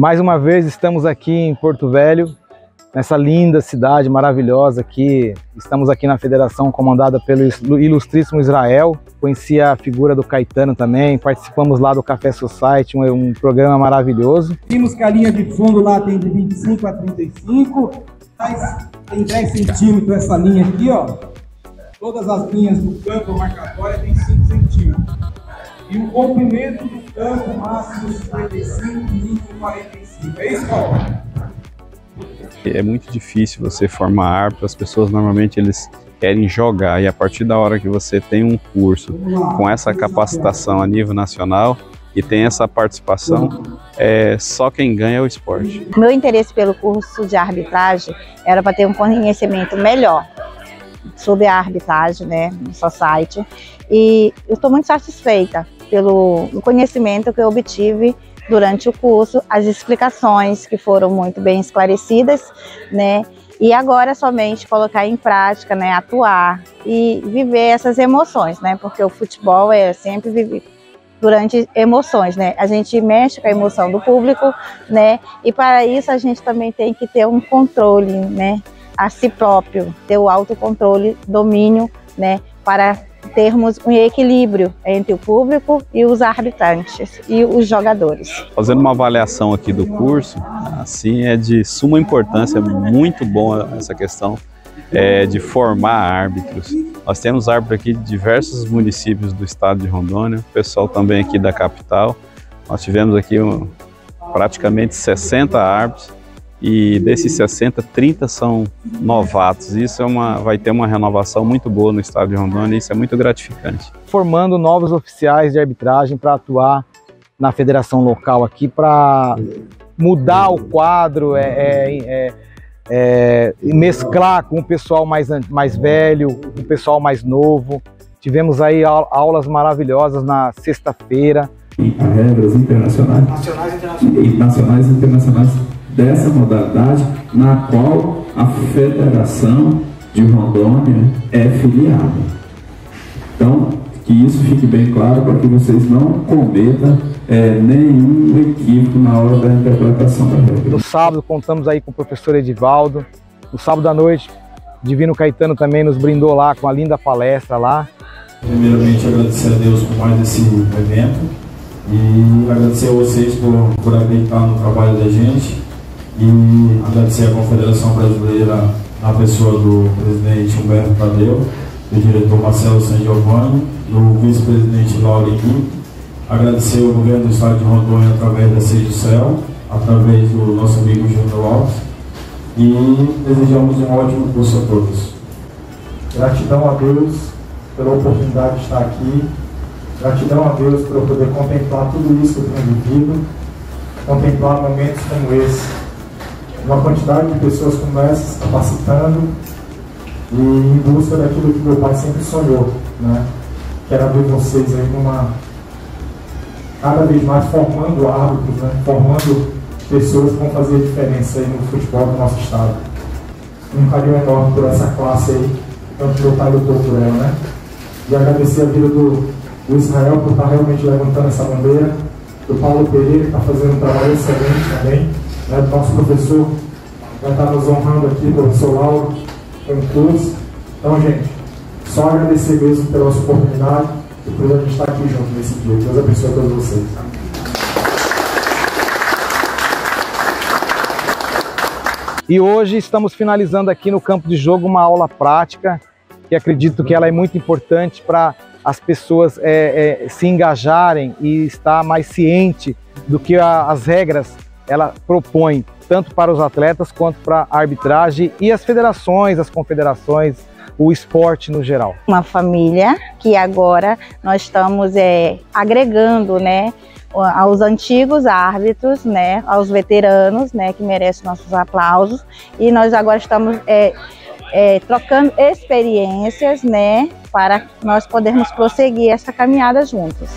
Mais uma vez estamos aqui em Porto Velho, nessa linda cidade maravilhosa aqui. Estamos aqui na federação comandada pelo ilustríssimo Israel. Conheci a figura do Caetano também, participamos lá do Café Society, um, um programa maravilhoso. Vimos que a linha de fundo lá tem de 25 a 35, mas tem 10 centímetros essa linha aqui, ó. Todas as linhas do campo marcatória tem 5 centímetros. E o comprimento do campo máximo 55, mínimo 45. É isso, Paulo? É muito difícil você formar árbitro, as pessoas normalmente eles querem jogar e a partir da hora que você tem um curso com essa capacitação a nível nacional e tem essa participação, é, só quem ganha é o esporte. Meu interesse pelo curso de arbitragem era para ter um conhecimento melhor sobre a arbitragem, né, no site. E eu estou muito satisfeita pelo conhecimento que eu obtive durante o curso, as explicações que foram muito bem esclarecidas, né? E agora somente colocar em prática, né, atuar e viver essas emoções, né? Porque o futebol é sempre viver durante emoções, né? A gente mexe com a emoção do público, né? E para isso a gente também tem que ter um controle, né? A si próprio, ter o autocontrole, domínio, né? Para termos um equilíbrio entre o público e os arbitrantes e os jogadores. Fazendo uma avaliação aqui do curso, assim é de suma importância, muito bom essa questão é, de formar árbitros. Nós temos árbitros aqui de diversos municípios do estado de Rondônia, pessoal também aqui da capital. Nós tivemos aqui um, praticamente 60 árbitros e desses 60, 30 são novatos. Isso é uma, vai ter uma renovação muito boa no estado de Rondônia e isso é muito gratificante. Formando novos oficiais de arbitragem para atuar na federação local aqui, para mudar o quadro, é, é, é, é, mesclar com o pessoal mais, mais velho, com o pessoal mais novo. Tivemos aí aulas maravilhosas na sexta-feira. Regras internacionais. Nacionais e internacionais. Nacionais e internacionais dessa modalidade na qual a Federação de Rondônia é filiada. Então, que isso fique bem claro para que vocês não cometam é, nenhum equívoco na hora da interpretação da regra. No sábado, contamos aí com o professor Edivaldo. No sábado à noite, Divino Caetano também nos brindou lá com a linda palestra lá. Primeiramente, agradecer a Deus por mais esse evento e agradecer a vocês por, por acreditar no trabalho da gente e agradecer à Confederação Brasileira na pessoa do presidente Humberto Tadeu, do diretor Marcelo San Giovanni, do vice-presidente Laurinho, agradecer ao governo do estado de Rondônia através da Seja Céu, através do nosso amigo Júnior Alves, e desejamos um ótimo curso a todos. Gratidão a Deus pela oportunidade de estar aqui, gratidão a Deus por eu poder contemplar tudo isso que eu tenho vivido, contemplar momentos como esse uma quantidade de pessoas como capacitando e em busca daquilo que meu pai sempre sonhou, né? Que era ver vocês aí numa cada vez mais formando árbitros, né? Formando pessoas que vão fazer diferença aí no futebol do nosso estado. Um carinho enorme por essa classe aí, tanto meu pai lutou por ela, né? E agradecer a vida do, do Israel por estar realmente levantando essa bandeira, do Paulo Pereira, que está fazendo um trabalho excelente também né, do nosso professor, vai estar nos honrando aqui, professor Lauro, com curso. Então, gente, só agradecer mesmo pela nossa oportunidade e por a gente estar aqui junto nesse dia. Deus abençoe a todos vocês. E hoje estamos finalizando aqui no campo de jogo uma aula prática que acredito que ela é muito importante para as pessoas é, é, se engajarem e estar mais ciente do que a, as regras ela propõe tanto para os atletas quanto para a arbitragem e as federações, as confederações, o esporte no geral. Uma família que agora nós estamos é, agregando, né, aos antigos árbitros, né, aos veteranos, né, que merecem nossos aplausos, e nós agora estamos é, é, trocando experiências, né, para nós podermos prosseguir essa caminhada juntos.